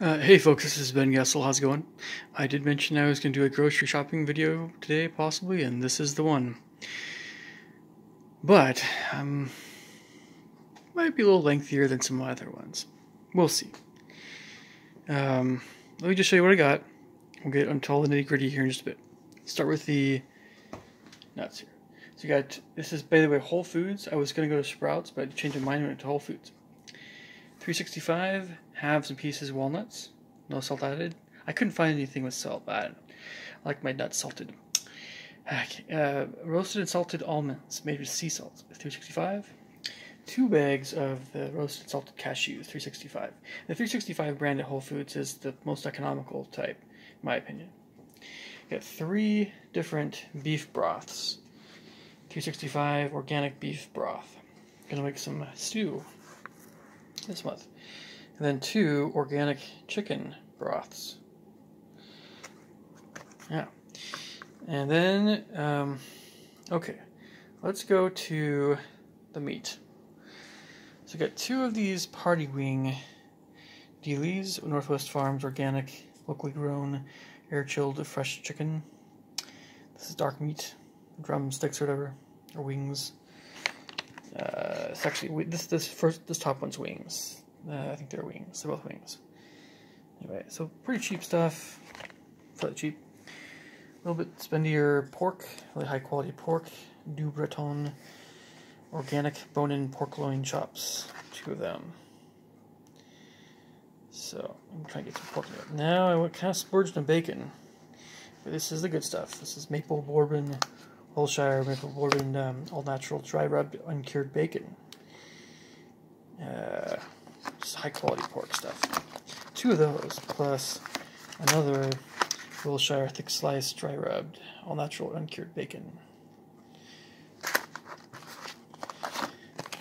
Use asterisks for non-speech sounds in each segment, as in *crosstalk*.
Uh, hey folks, this is Ben Gessel. How's it going? I did mention I was going to do a grocery shopping video today, possibly, and this is the one. But, um, might be a little lengthier than some other ones. We'll see. Um, let me just show you what I got. We'll get into all the nitty gritty here in just a bit. Start with the nuts here. So you got, this is by the way Whole Foods. I was going to go to Sprouts, but I changed my mind and went to Whole Foods. 365 halves and pieces walnuts, no salt added. I couldn't find anything with salt, but I, like my nuts salted. Uh, roasted and salted almonds made with sea salt, 365. Two bags of the roasted salted cashews, 365. The 365 brand at Whole Foods is the most economical type, in my opinion. Got three different beef broths. 365 organic beef broth. Gonna make some stew this month. And then two organic chicken broths. Yeah. And then, um, okay, let's go to the meat. So I got two of these party wing dealies, Northwest Farms organic, locally grown, air chilled fresh chicken. This is dark meat, drumsticks or whatever, or wings. Uh, it's actually this this first this top one's wings. Uh, I think they're wings. They're both wings. Anyway, so pretty cheap stuff. Fairly cheap. A little bit spendier pork, really high quality pork. Du Breton organic bone-in pork loin chops. Two of them. So I'm trying to get some pork in it. Now I kind of splurged on bacon. But this is the good stuff. This is maple bourbon Wellshire maple bourbon um, all natural dry rubbed uncured bacon. Uh, just high quality pork stuff. Two of those plus another Wellshire thick slice dry rubbed all natural uncured bacon.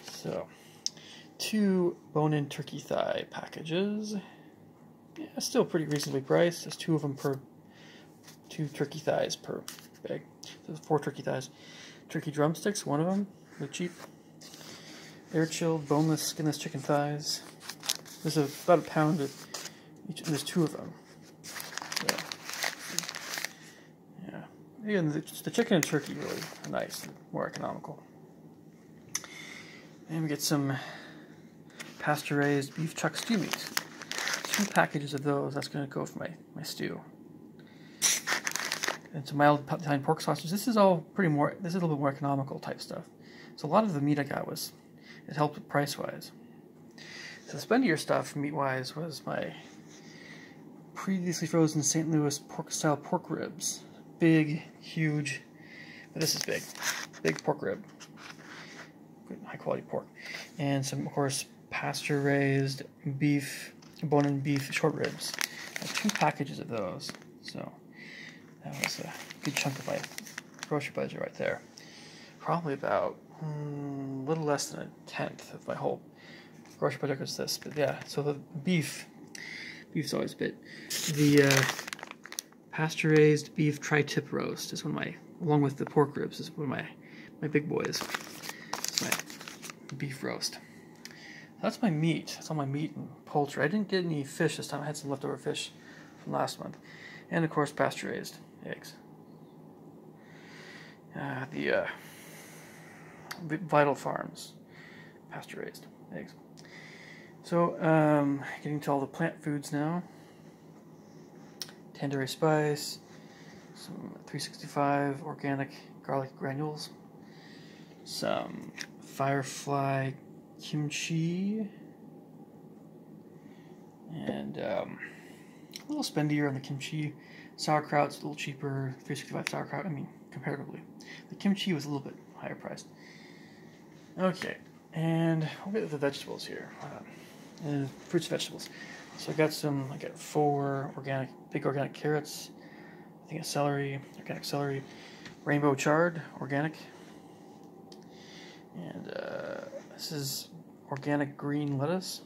So, two bone in turkey thigh packages. Yeah, still pretty reasonably priced. There's two of them per two turkey thighs per bag. So four turkey thighs. Turkey drumsticks, one of them, they're cheap. Air chilled, boneless, skinless chicken thighs. There's about a pound of each, there's two of them. Yeah. Yeah. Again, the, the chicken and turkey really are nice, more economical. And we get some pasture raised beef chuck stew meat. Two packages of those, that's going to go for my, my stew and some mild Italian pork sausage. This is all pretty more, this is a little bit more economical type stuff. So a lot of the meat I got was, it helped price-wise. So the spendier stuff, meat-wise, was my previously frozen St. Louis pork-style pork ribs. Big, huge, but this is big. Big pork rib. Good, high-quality pork. And some, of course, pasture-raised beef, bone-in beef short ribs. two packages of those. So that was a good chunk of my grocery budget right there. Probably about a mm, little less than a tenth of my whole grocery budget is this. But yeah, so the beef, beef's always a bit. The uh, pasture raised beef tri-tip roast is one of my, along with the pork ribs, is one of my, my big boys. It's my beef roast. That's my meat. That's all my meat and poultry. I didn't get any fish this time. I had some leftover fish from last month. And of course, pasture raised eggs. Uh, the uh, Vital Farms pasture raised eggs. So, um, getting to all the plant foods now. Tandoori spice, some 365 organic garlic granules, some firefly kimchi, and um, a little spendier on the kimchi Sauerkraut's a little cheaper, 365 sauerkraut, I mean, comparatively. The kimchi was a little bit higher priced. Okay, and we'll get the vegetables here. And fruits and vegetables. So I got some, I got four organic, big organic carrots, I think it's celery, organic celery, rainbow chard, organic, and uh, this is organic green lettuce,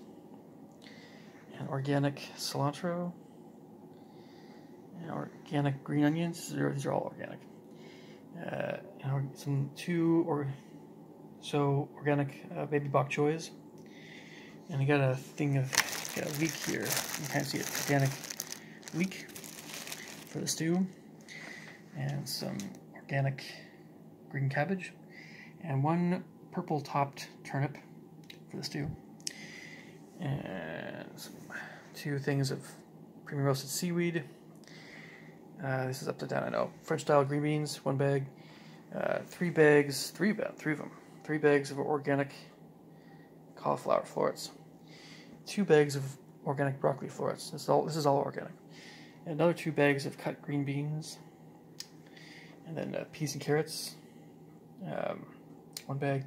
and organic cilantro, and organic green onions. These are, these are all organic. Uh, some two or so organic uh, baby bok choys, and I got a thing of got a leek here. You can see it, organic leek for the stew, and some organic green cabbage, and one purple topped turnip for the stew, and two things of premium roasted seaweed. Uh, this is up to down, I know. French style green beans, one bag. Uh, three bags, three, three of them. Three bags of organic cauliflower florets. Two bags of organic broccoli florets. This is all, this is all organic. And another two bags of cut green beans. And then uh, peas and carrots. Um, one bag.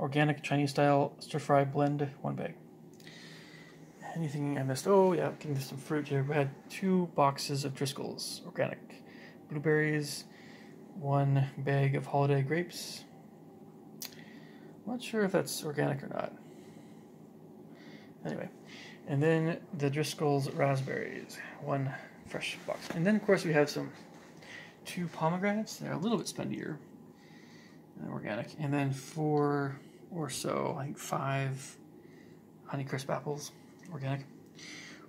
Organic Chinese style stir fry blend, one bag. Anything I missed? Oh, yeah, getting some fruit here. We had two boxes of Driscoll's organic blueberries, one bag of holiday grapes. I'm not sure if that's organic or not. Anyway, and then the Driscoll's raspberries, one fresh box. And then, of course, we have some two pomegranates. They're a little bit spendier organic. And then four or so, I think five Honeycrisp apples, organic.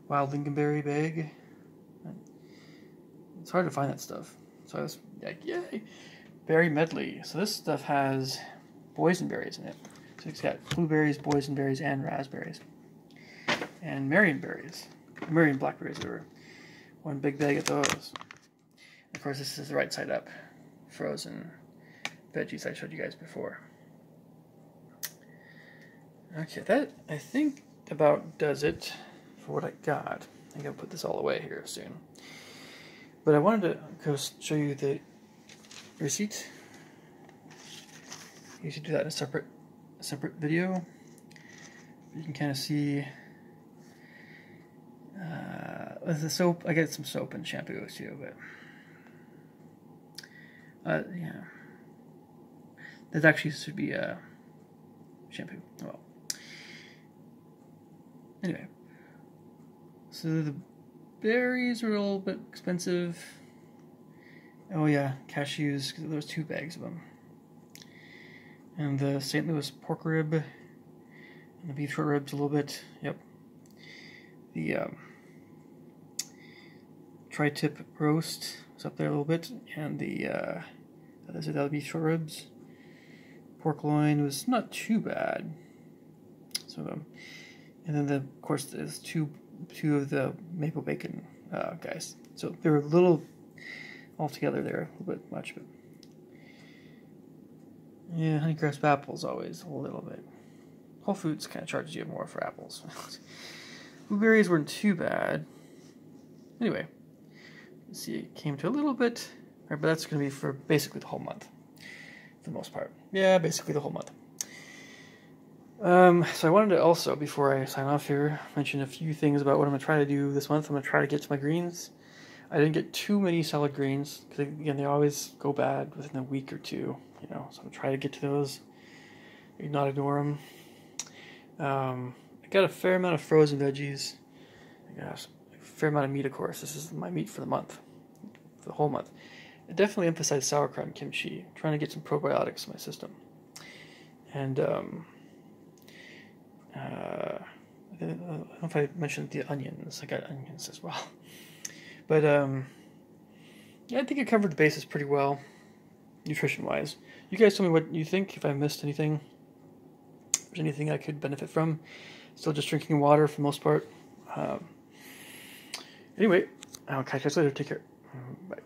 Wild lingonberry bag. It's hard to find that stuff. So I was like, yay. Berry medley. So this stuff has boysenberries in it. So it's got blueberries, boysenberries, and raspberries. And marionberries. Marion blackberries or one big bag of those. Of course, this is the right side up. Frozen veggies I showed you guys before. Okay, that I think about does it for what I got. I think I'll put this all away here soon. But I wanted to go show you the receipt. You should do that in a separate, separate video. You can kind of see uh, the soap. I get some soap and shampoo too, but uh, yeah, that actually should be a uh, shampoo. Oh well, anyway, so the berries are a little bit expensive. Oh yeah, cashews, because there was two bags of them. And the St. Louis pork rib, and the beef short ribs a little bit, yep. The um, tri-tip roast is up there a little bit, and the, uh, those are the beef short ribs. Pork loin was not too bad. So, um, and then the, of course there's two two of the maple bacon uh, guys. So they're a little altogether there, a little bit much, but yeah, Honeycrisp apples always a little bit. Whole Foods kind of charges you more for apples. *laughs* Blueberries weren't too bad. Anyway, see, it came to a little bit, right, but that's going to be for basically the whole month, for the most part. Yeah, basically the whole month. Um, so I wanted to also, before I sign off here, mention a few things about what I'm going to try to do this month. I'm going to try to get to my greens. I didn't get too many salad greens, because again, they always go bad within a week or two, you know, so I'm going to try to get to those, not ignore them. Um, I got a fair amount of frozen veggies. I got a fair amount of meat, of course. This is my meat for the month, for the whole month. I definitely emphasize sauerkraut and kimchi, trying to get some probiotics in my system. And, um, uh, I don't know if I mentioned the onions. I got onions as well. *laughs* But um, yeah, I think I covered the bases pretty well, nutrition wise. You guys tell me what you think. If I missed anything, if there's anything I could benefit from. Still just drinking water for the most part. Um, Anyway, I'll catch you guys later. Take care. Bye.